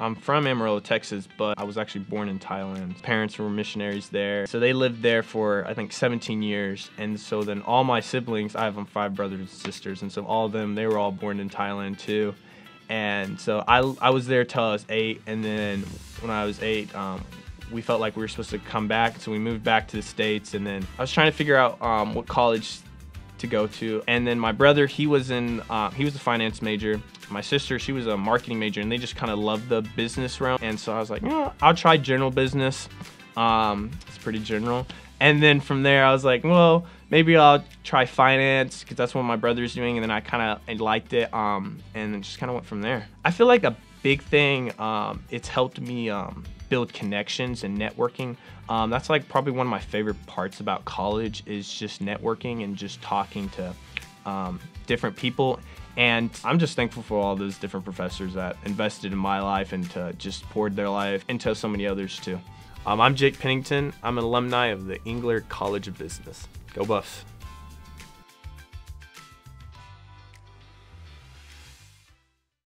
I'm from Amarillo, Texas, but I was actually born in Thailand. Parents were missionaries there. So they lived there for, I think, 17 years. And so then all my siblings, I have five brothers and sisters, and so all of them, they were all born in Thailand too. And so I, I was there till I was eight. And then when I was eight, um, we felt like we were supposed to come back. So we moved back to the States. And then I was trying to figure out um, what college to go to. And then my brother, he was in, uh, he was a finance major. My sister, she was a marketing major, and they just kind of loved the business realm. And so I was like, know, I'll try general business. Um, it's pretty general. And then from there, I was like, well, maybe I'll try finance because that's what my brother's doing. And then I kind of liked it, um, and just kind of went from there. I feel like a big thing, um, it's helped me um, build connections and networking. Um, that's like probably one of my favorite parts about college is just networking and just talking to um, different people. And I'm just thankful for all those different professors that invested in my life and to just poured their life into so many others too. Um, I'm Jake Pennington. I'm an alumni of the Engler College of Business. Go Buffs.